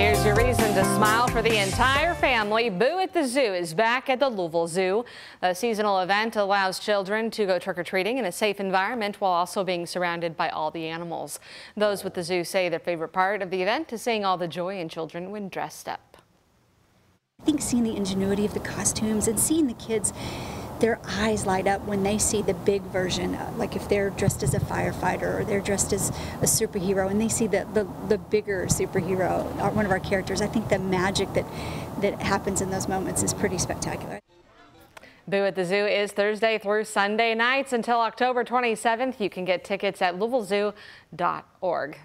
reason to smile for the entire family. Boo at the Zoo is back at the Louisville Zoo. The seasonal event allows children to go trick-or-treating in a safe environment while also being surrounded by all the animals. Those with the zoo say their favorite part of the event is seeing all the joy in children when dressed up. I think seeing the ingenuity of the costumes and seeing the kids their eyes light up when they see the big version, uh, like if they're dressed as a firefighter or they're dressed as a superhero and they see the, the, the bigger superhero, uh, one of our characters. I think the magic that, that happens in those moments is pretty spectacular. Boo at the Zoo is Thursday through Sunday nights until October 27th. You can get tickets at louisvillezoo.org.